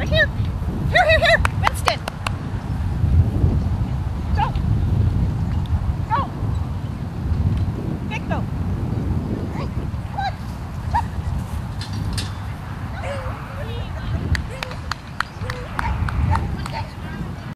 Right here. Here, here, here. Winston. Go. Go. Big though.